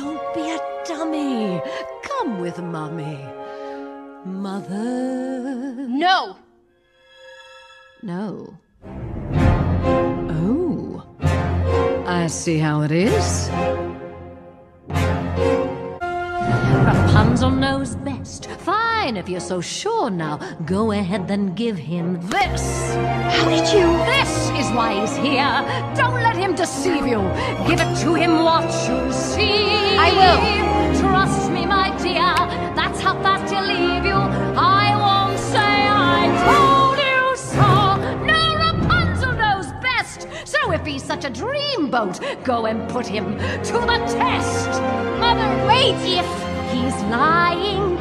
Don't be a dummy. Come with Mummy. Mother. No! No. Oh. I see how it is. Rapunzel knows best. Fine, if you're so sure now. Go ahead, then give him this. How did you? This is why he's here. Don't let him deceive you. Give it to him, watch you see. I will. Trust me, my dear. That's how fast he'll leave you. I won't say I told you so. No, Rapunzel knows best. So if he's such a dreamboat, go and put him to the test. Mother, wait! If he's lying,